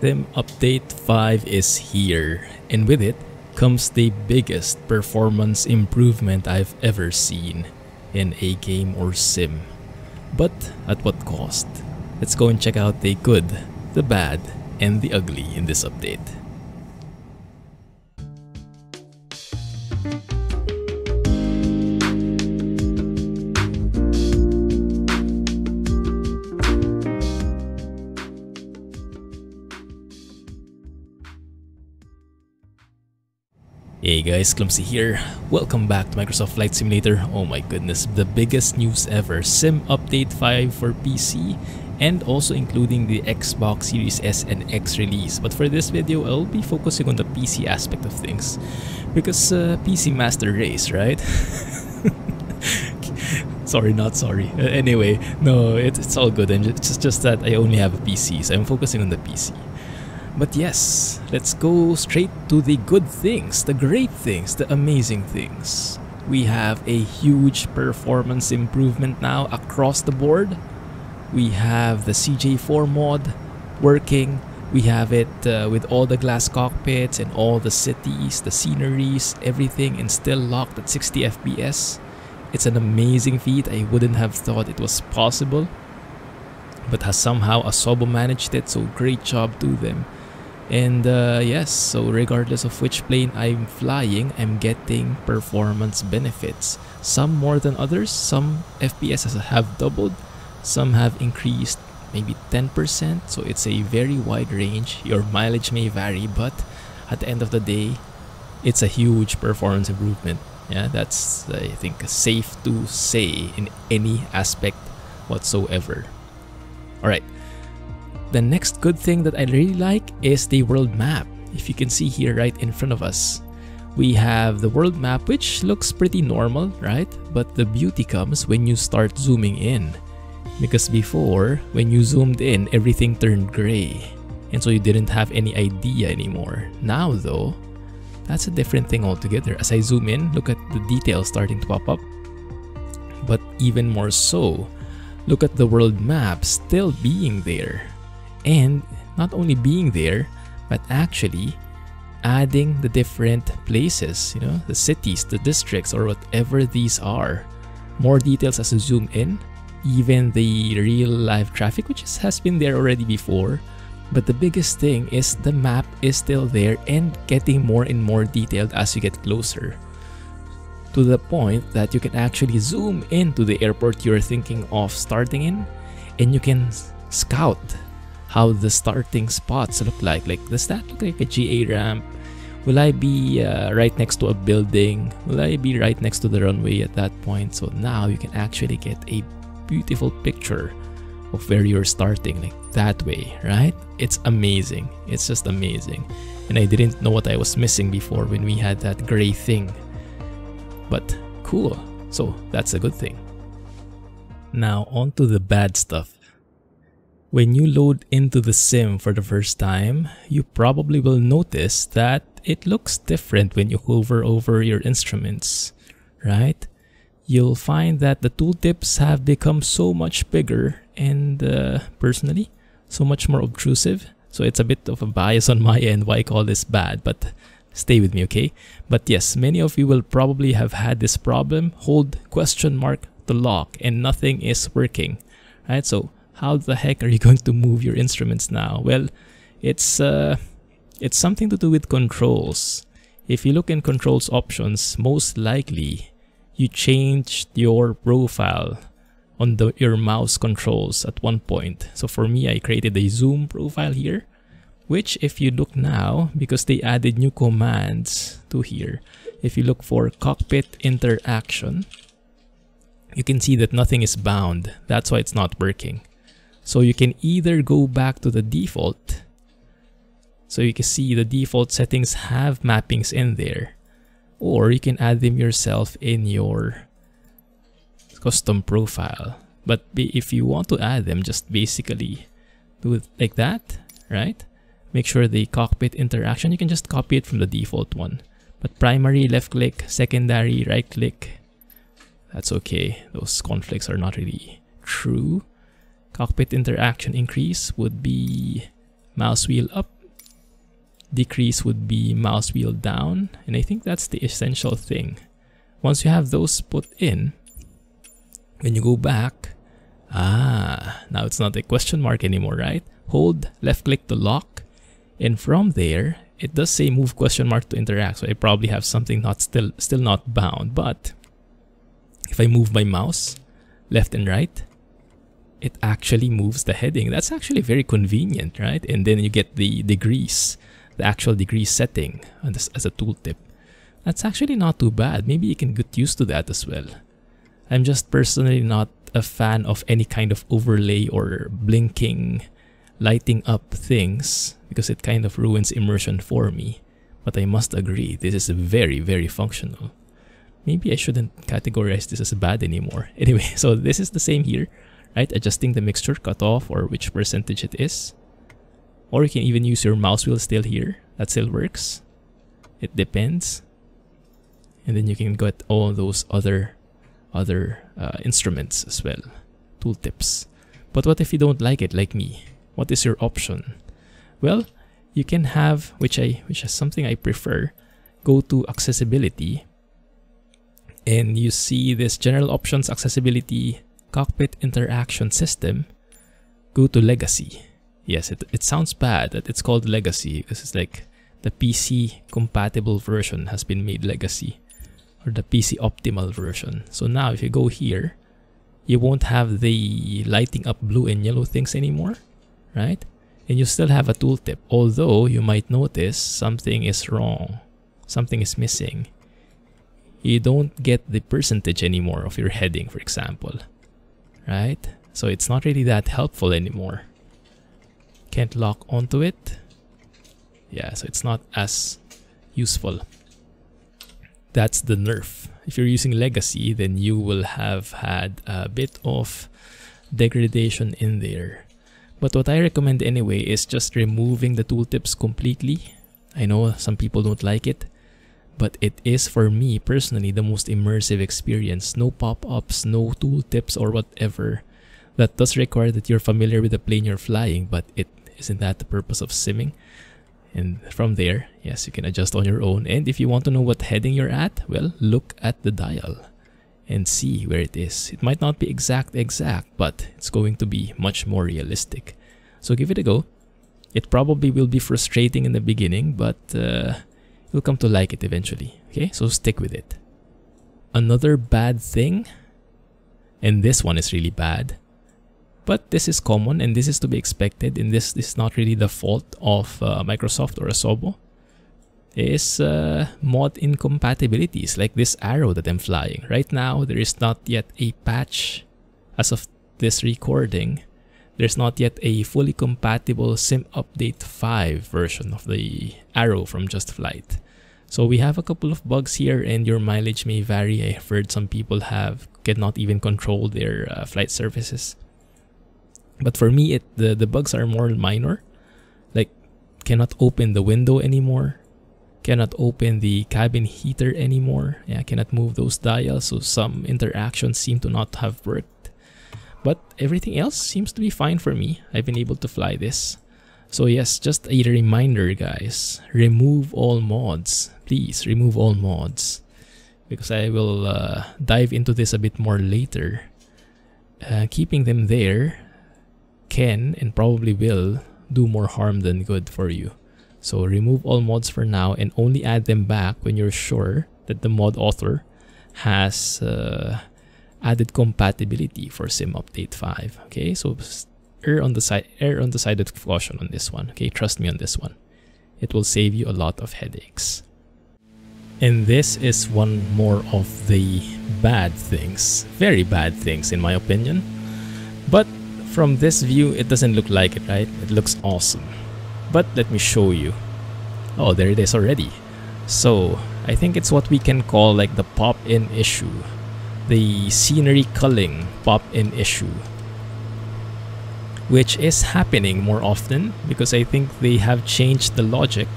Sim Update 5 is here, and with it comes the biggest performance improvement I've ever seen in a game or sim. But at what cost? Let's go and check out the good, the bad, and the ugly in this update. Guys, Clumsy here. Welcome back to Microsoft Flight Simulator. Oh my goodness, the biggest news ever. Sim Update 5 for PC and also including the Xbox Series S and X release. But for this video, I'll be focusing on the PC aspect of things. Because uh, PC Master Race, right? sorry, not sorry. Uh, anyway, no, it, it's all good. And it's just that I only have a PC, so I'm focusing on the PC. But yes, let's go straight to the good things, the great things, the amazing things. We have a huge performance improvement now across the board. We have the CJ4 mod working. We have it uh, with all the glass cockpits and all the cities, the sceneries, everything, and still locked at 60 FPS. It's an amazing feat. I wouldn't have thought it was possible. But has somehow Asobo managed it, so great job to them. And uh, yes, so regardless of which plane I'm flying, I'm getting performance benefits. Some more than others, some FPS have doubled, some have increased maybe 10%, so it's a very wide range. Your mileage may vary, but at the end of the day, it's a huge performance improvement. Yeah, that's I think safe to say in any aspect whatsoever. Alright, the next good thing that I really like is the world map. If you can see here right in front of us, we have the world map which looks pretty normal, right? But the beauty comes when you start zooming in. Because before, when you zoomed in, everything turned gray. And so you didn't have any idea anymore. Now though, that's a different thing altogether. As I zoom in, look at the details starting to pop up. But even more so, look at the world map still being there and not only being there but actually adding the different places you know the cities the districts or whatever these are. More details as you zoom in even the real life traffic which has been there already before. But the biggest thing is the map is still there and getting more and more detailed as you get closer. To the point that you can actually zoom into the airport you're thinking of starting in and you can scout how the starting spots look like. Like, does that look like a GA ramp? Will I be uh, right next to a building? Will I be right next to the runway at that point? So now you can actually get a beautiful picture of where you're starting, like that way, right? It's amazing. It's just amazing. And I didn't know what I was missing before when we had that gray thing. But cool. So that's a good thing. Now on to the bad stuff. When you load into the sim for the first time, you probably will notice that it looks different when you hover over your instruments, right? You'll find that the tooltips have become so much bigger and uh, personally, so much more obtrusive. So it's a bit of a bias on my end why I call this bad, but stay with me, okay? But yes, many of you will probably have had this problem. Hold question mark the lock and nothing is working, right? So how the heck are you going to move your instruments now? Well, it's uh, it's something to do with controls. If you look in controls options, most likely you changed your profile on the, your mouse controls at one point. So for me, I created a zoom profile here, which if you look now, because they added new commands to here, if you look for cockpit interaction, you can see that nothing is bound. That's why it's not working. So you can either go back to the default. So you can see the default settings have mappings in there. Or you can add them yourself in your custom profile. But if you want to add them, just basically do it like that, right? Make sure the cockpit interaction, you can just copy it from the default one. But primary left click, secondary right click, that's okay. Those conflicts are not really true cockpit interaction increase would be mouse wheel up. Decrease would be mouse wheel down. And I think that's the essential thing. Once you have those put in, when you go back, ah, now it's not a question mark anymore, right? Hold left click to lock. And from there, it does say move question mark to interact. So I probably have something not still still not bound. But if I move my mouse left and right, it actually moves the heading. That's actually very convenient, right? And then you get the degrees, the actual degree setting as a tooltip. That's actually not too bad. Maybe you can get used to that as well. I'm just personally not a fan of any kind of overlay or blinking, lighting up things because it kind of ruins immersion for me. But I must agree, this is very, very functional. Maybe I shouldn't categorize this as bad anymore. Anyway, so this is the same here, right? Adjusting the mixture cutoff or which percentage it is. Or you can even use your mouse wheel still here. That still works. It depends. And then you can get all those other other uh, instruments as well, tooltips. But what if you don't like it like me? What is your option? Well, you can have, which I which is something I prefer, go to accessibility and you see this general options accessibility cockpit interaction system go to legacy yes it, it sounds bad that it's called legacy because it's like the pc compatible version has been made legacy or the PC optimal version. So now if you go here, you won't have the lighting up blue and yellow things anymore, right? And you still have a tooltip, although you might notice something is wrong, something is missing. You don't get the percentage anymore of your heading, for example, right? So it's not really that helpful anymore. Can't lock onto it. Yeah, so it's not as useful that's the nerf. If you're using legacy, then you will have had a bit of degradation in there. But what I recommend anyway is just removing the tooltips completely. I know some people don't like it, but it is for me personally the most immersive experience. No pop-ups, no tooltips or whatever. That does require that you're familiar with the plane you're flying, but it isn't that the purpose of simming? And from there, yes, you can adjust on your own. And if you want to know what heading you're at, well, look at the dial and see where it is. It might not be exact exact, but it's going to be much more realistic. So give it a go. It probably will be frustrating in the beginning, but uh, you'll come to like it eventually. Okay, so stick with it. Another bad thing, and this one is really bad, but this is common and this is to be expected and this, this is not really the fault of uh, Microsoft or Asobo is uh, mod incompatibilities like this arrow that I'm flying. Right now, there is not yet a patch as of this recording. There's not yet a fully compatible Sim Update 5 version of the arrow from Just Flight. So we have a couple of bugs here and your mileage may vary. I've heard some people have cannot even control their uh, flight surfaces. But for me, it the, the bugs are more minor. Like, cannot open the window anymore. Cannot open the cabin heater anymore. Yeah, cannot move those dials. So some interactions seem to not have worked. But everything else seems to be fine for me. I've been able to fly this. So yes, just a reminder guys. Remove all mods. Please, remove all mods. Because I will uh, dive into this a bit more later. Uh, keeping them there can and probably will do more harm than good for you. So remove all mods for now and only add them back when you're sure that the mod author has uh, added compatibility for Sim Update 5. Okay, so err on the side err on the side of caution on this one. Okay, trust me on this one. It will save you a lot of headaches. And this is one more of the bad things, very bad things in my opinion. But from this view, it doesn't look like it, right? It looks awesome. But let me show you. Oh, there it is already. So, I think it's what we can call like the pop-in issue. The scenery culling pop-in issue. Which is happening more often because I think they have changed the logic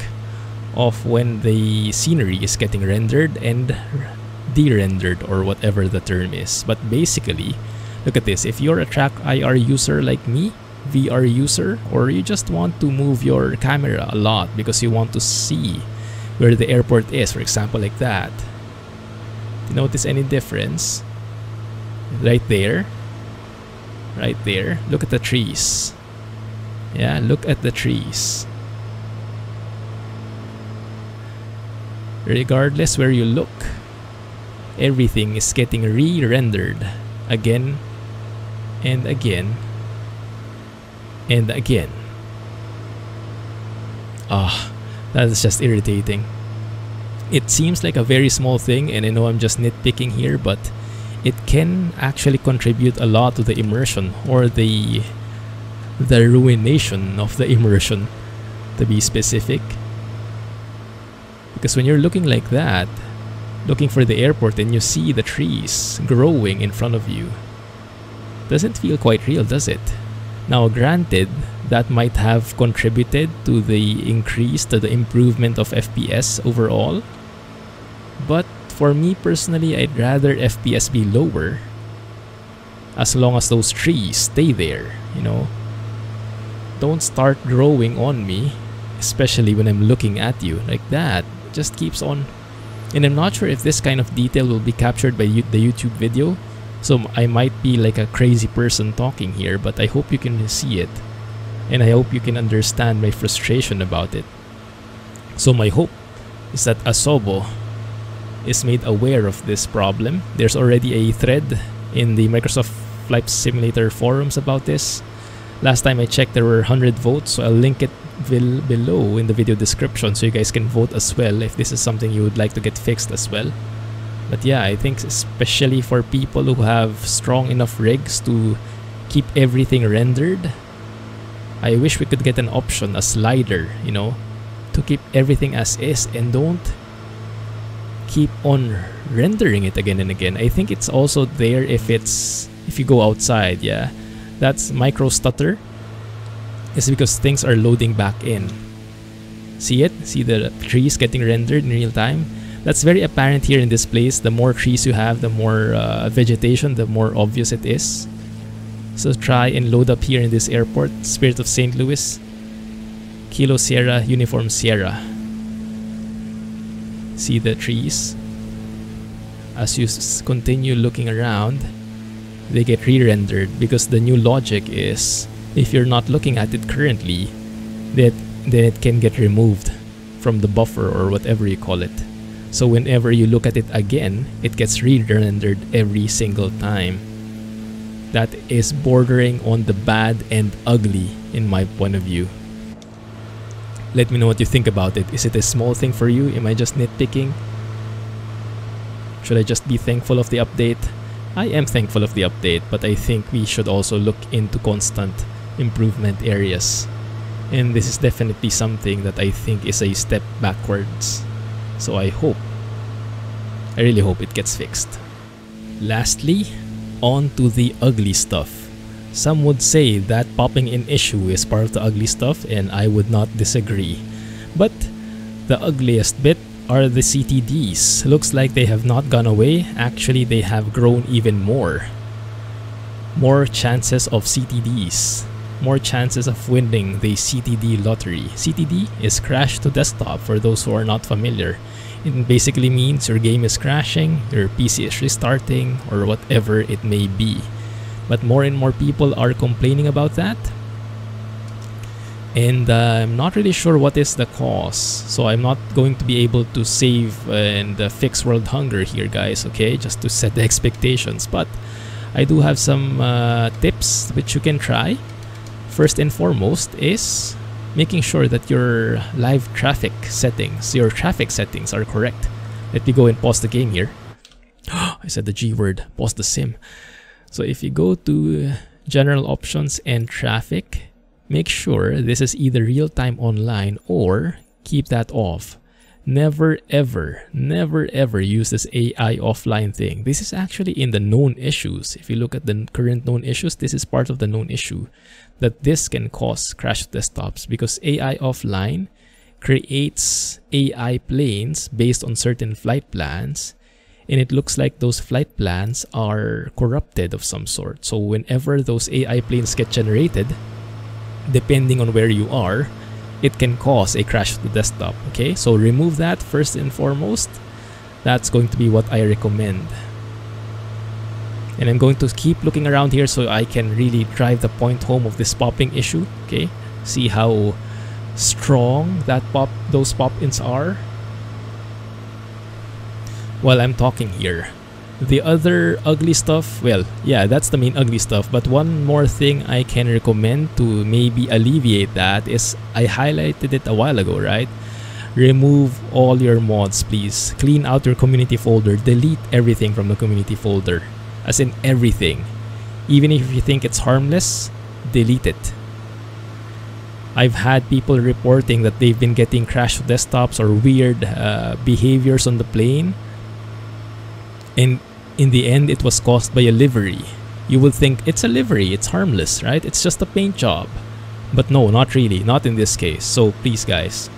of when the scenery is getting rendered and de-rendered or whatever the term is. But basically, Look at this, if you're a track IR user like me, VR user or you just want to move your camera a lot because you want to see where the airport is, for example, like that. Notice any difference? Right there. Right there. Look at the trees. Yeah, look at the trees. Regardless where you look, everything is getting re-rendered again and again and again. Ah, that is just irritating. It seems like a very small thing and I know I'm just nitpicking here but it can actually contribute a lot to the immersion or the the ruination of the immersion to be specific. Because when you're looking like that, looking for the airport and you see the trees growing in front of you, doesn't feel quite real, does it? Now, granted, that might have contributed to the increase, to the improvement of FPS overall. But for me personally, I'd rather FPS be lower as long as those trees stay there, you know. Don't start growing on me, especially when I'm looking at you like that. Just keeps on. And I'm not sure if this kind of detail will be captured by the YouTube video, so I might be like a crazy person talking here, but I hope you can see it. And I hope you can understand my frustration about it. So my hope is that Asobo is made aware of this problem. There's already a thread in the Microsoft Flight Simulator forums about this. Last time I checked there were 100 votes, so I'll link it below in the video description so you guys can vote as well if this is something you would like to get fixed as well. But yeah, I think especially for people who have strong enough rigs to keep everything rendered, I wish we could get an option, a slider, you know, to keep everything as is and don't keep on rendering it again and again. I think it's also there if it's if you go outside, yeah. That's micro stutter. It's because things are loading back in. See it? See the trees getting rendered in real time? That's very apparent here in this place. The more trees you have, the more uh, vegetation, the more obvious it is. So try and load up here in this airport, Spirit of St. Louis, Kilo Sierra, Uniform Sierra. See the trees? As you continue looking around, they get re-rendered because the new logic is if you're not looking at it currently, that then it can get removed from the buffer or whatever you call it. So whenever you look at it again, it gets re-rendered every single time. That is bordering on the bad and ugly in my point of view. Let me know what you think about it. Is it a small thing for you? Am I just nitpicking? Should I just be thankful of the update? I am thankful of the update, but I think we should also look into constant improvement areas. And this is definitely something that I think is a step backwards. So I hope, I really hope it gets fixed. Lastly, on to the ugly stuff. Some would say that popping in issue is part of the ugly stuff and I would not disagree. But the ugliest bit are the CTDs. Looks like they have not gone away, actually they have grown even more. More chances of CTDs. More chances of winning the CTD lottery. CTD is crash to desktop for those who are not familiar. It basically means your game is crashing, your PC is restarting, or whatever it may be. But more and more people are complaining about that. And uh, I'm not really sure what is the cause. So I'm not going to be able to save and uh, fix world hunger here, guys, okay? Just to set the expectations. But I do have some uh, tips which you can try. First and foremost is making sure that your live traffic settings, your traffic settings are correct. Let me go and pause the game here. I said the G word, pause the sim. So if you go to general options and traffic, make sure this is either real-time online or keep that off. Never ever, never ever use this AI offline thing. This is actually in the known issues. If you look at the current known issues, this is part of the known issue that this can cause crash desktops because AI offline creates AI planes based on certain flight plans and it looks like those flight plans are corrupted of some sort. So whenever those AI planes get generated, depending on where you are, it can cause a crash to the desktop. Okay, so remove that first and foremost. That's going to be what I recommend. And I'm going to keep looking around here so I can really drive the point home of this popping issue. Okay, see how strong that pop those pop-ins are. While I'm talking here, the other ugly stuff, well, yeah, that's the main ugly stuff. But one more thing I can recommend to maybe alleviate that is I highlighted it a while ago, right? Remove all your mods, please. Clean out your community folder. Delete everything from the community folder. As in everything. Even if you think it's harmless, delete it. I've had people reporting that they've been getting crashed desktops or weird uh, behaviors on the plane. And in the end it was caused by a livery. You would think it's a livery, it's harmless, right? It's just a paint job. But no, not really, not in this case. So please guys,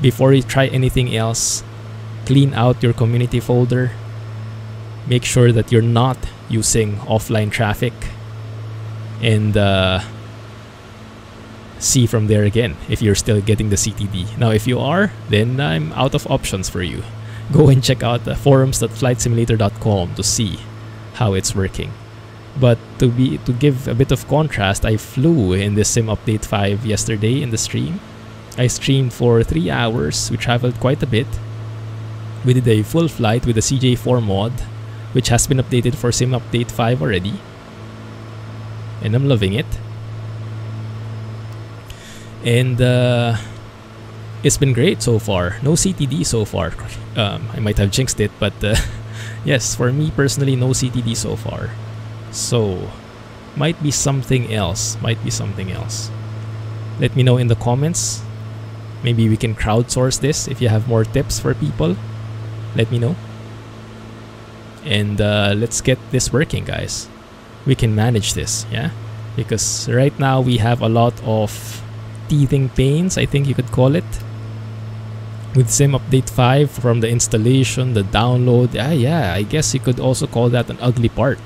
before you try anything else, clean out your community folder. Make sure that you're not using offline traffic and uh, see from there again if you're still getting the CTD. Now if you are, then I'm out of options for you go and check out the forums at flightsimulator.com to see how it's working. But to be to give a bit of contrast, I flew in the Sim Update 5 yesterday in the stream. I streamed for 3 hours. We traveled quite a bit. We did a full flight with the CJ4 mod, which has been updated for Sim Update 5 already. And I'm loving it. And uh, it's been great so far. No CTD so far. Um, I might have jinxed it, but uh, yes, for me personally, no CTD so far. So, might be something else. Might be something else. Let me know in the comments. Maybe we can crowdsource this if you have more tips for people. Let me know. And uh, let's get this working, guys. We can manage this, yeah? Because right now we have a lot of teething pains, I think you could call it with Sim Update 5 from the installation, the download, ah, yeah, I guess you could also call that an ugly part.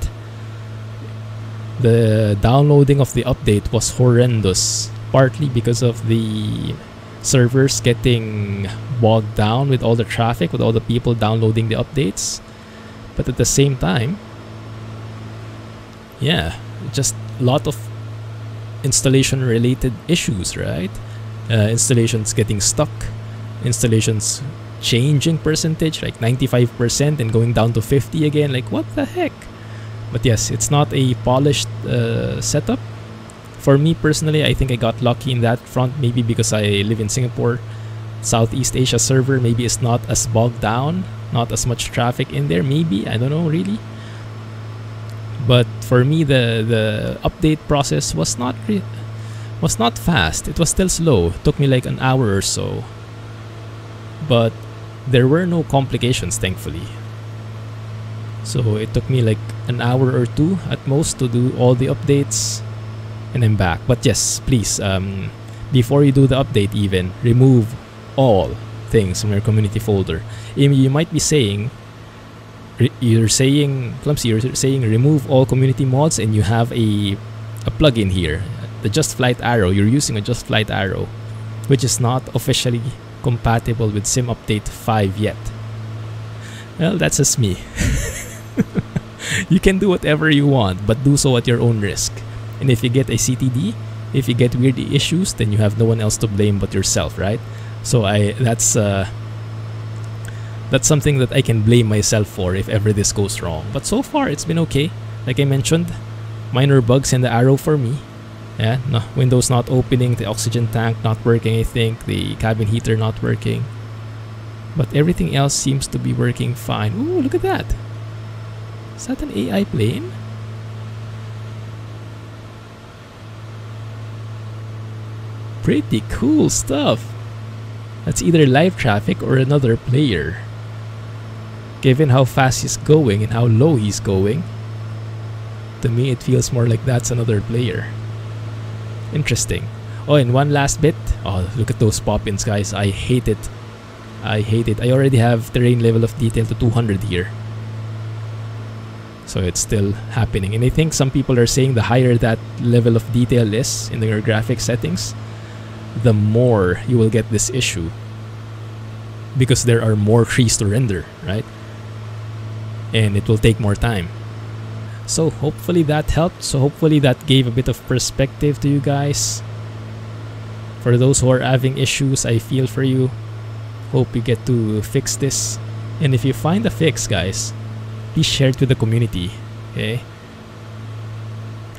The downloading of the update was horrendous, partly because of the servers getting bogged down with all the traffic, with all the people downloading the updates. But at the same time, yeah, just a lot of installation related issues, right? Uh, installations getting stuck, installations changing percentage like 95% and going down to 50 again like what the heck? But yes it's not a polished uh, setup. For me personally i think i got lucky in that front maybe because i live in singapore. Southeast asia server maybe it's not as bogged down not as much traffic in there maybe i don't know really. But for me the the update process was not was not fast. It was still slow. It took me like an hour or so but there were no complications thankfully. So it took me like an hour or two at most to do all the updates and I'm back. But yes please um, before you do the update even remove all things from your community folder. You might be saying you're saying clumsy you're saying remove all community mods and you have a a plugin here the just flight arrow. You're using a just flight arrow which is not officially compatible with Sim Update 5 yet. Well, that's just me. you can do whatever you want, but do so at your own risk. And if you get a CTD, if you get weird issues, then you have no one else to blame but yourself, right? So I that's uh, that's something that I can blame myself for if ever this goes wrong. But so far it's been okay. Like I mentioned, minor bugs in the arrow for me, yeah, no, windows not opening, the oxygen tank not working, I think, the cabin heater not working. But everything else seems to be working fine. Ooh, look at that. Is that an AI plane? Pretty cool stuff. That's either live traffic or another player. Given how fast he's going and how low he's going, to me it feels more like that's another player. Interesting. Oh, and one last bit. Oh, look at those pop-ins, guys. I hate it. I hate it. I already have terrain level of detail to 200 here. So it's still happening. And I think some people are saying the higher that level of detail is in your graphic settings, the more you will get this issue. Because there are more trees to render, right? And it will take more time. So hopefully that helped. So hopefully that gave a bit of perspective to you guys. For those who are having issues, I feel for you. Hope you get to fix this. And if you find a fix, guys, please share it with the community. Okay?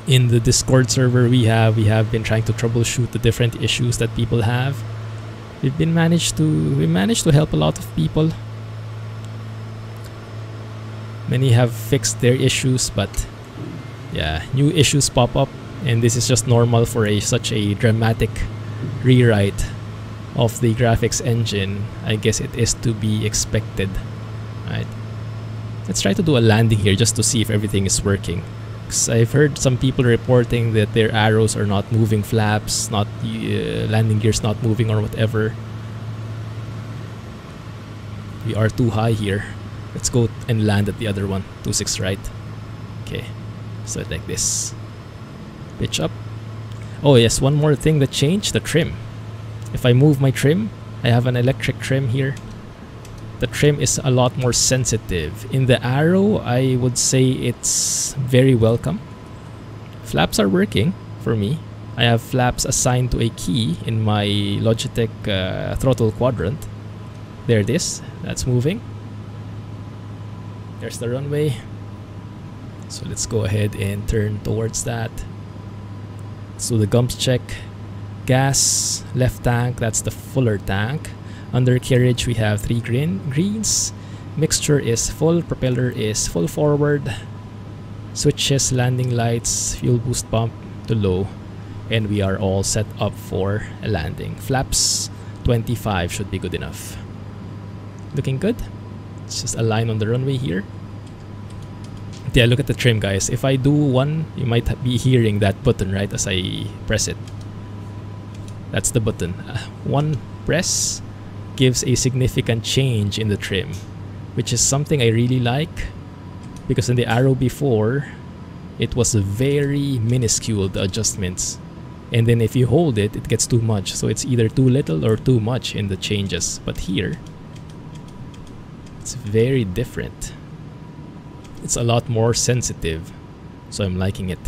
In the Discord server we have, we have been trying to troubleshoot the different issues that people have. We've been managed to we managed to help a lot of people. Many have fixed their issues, but yeah, new issues pop up, and this is just normal for a such a dramatic rewrite of the graphics engine, I guess it is to be expected. Right. Let's try to do a landing here just to see if everything is working. Because I've heard some people reporting that their arrows are not moving flaps, not uh, landing gears not moving or whatever. We are too high here. Let's go and land at the other one. 2-6 right. Okay. So like this. Pitch up. Oh yes, one more thing that changed, the trim. If I move my trim, I have an electric trim here. The trim is a lot more sensitive. In the arrow, I would say it's very welcome. Flaps are working for me. I have flaps assigned to a key in my Logitech uh, throttle quadrant. There it is. That's moving. There's the runway. So let's go ahead and turn towards that. So the gumps check. Gas, left tank, that's the fuller tank. Undercarriage, we have three green greens. Mixture is full, propeller is full forward. Switches, landing lights, fuel boost pump to low. And we are all set up for a landing. Flaps 25 should be good enough. Looking good. It's just a line on the runway here. Yeah look at the trim guys. If I do one you might be hearing that button right as I press it. That's the button. Uh, one press gives a significant change in the trim which is something I really like because in the arrow before it was very minuscule the adjustments. And then if you hold it it gets too much. So it's either too little or too much in the changes. But here it's very different it's a lot more sensitive. So I'm liking it.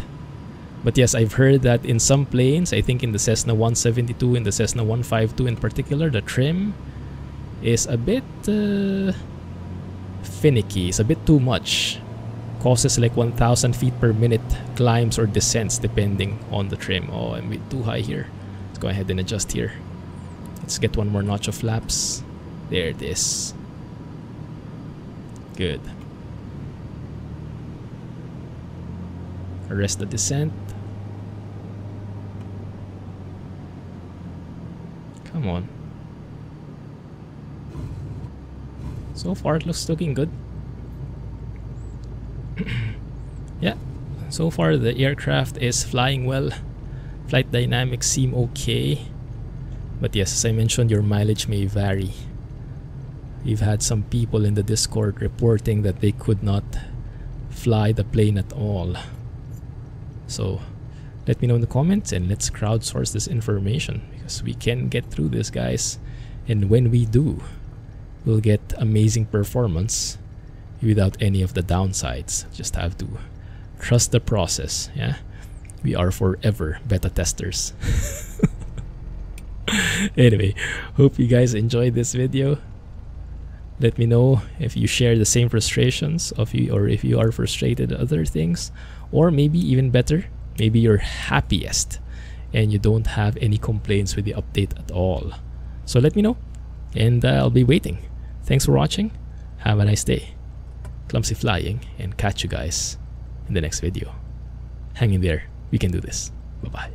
But yes, I've heard that in some planes, I think in the Cessna 172 and the Cessna 152 in particular, the trim is a bit uh, finicky. It's a bit too much. Causes like 1000 feet per minute climbs or descents depending on the trim. Oh, I'm too high here. Let's go ahead and adjust here. Let's get one more notch of flaps. There it is. Good. Arrest the descent. Come on. So far it looks looking good. yeah, so far the aircraft is flying well. Flight dynamics seem okay. But yes, as I mentioned, your mileage may vary. We've had some people in the Discord reporting that they could not fly the plane at all. So let me know in the comments and let's crowdsource this information because we can get through this guys. And when we do we'll get amazing performance without any of the downsides. Just have to trust the process yeah? We are forever beta testers. Anyway hope you guys enjoyed this video let me know if you share the same frustrations of you or if you are frustrated at other things or maybe even better, maybe you're happiest and you don't have any complaints with the update at all. So let me know and uh, I'll be waiting. Thanks for watching. Have a nice day. Clumsy flying and catch you guys in the next video. Hang in there. We can do this. Bye-bye.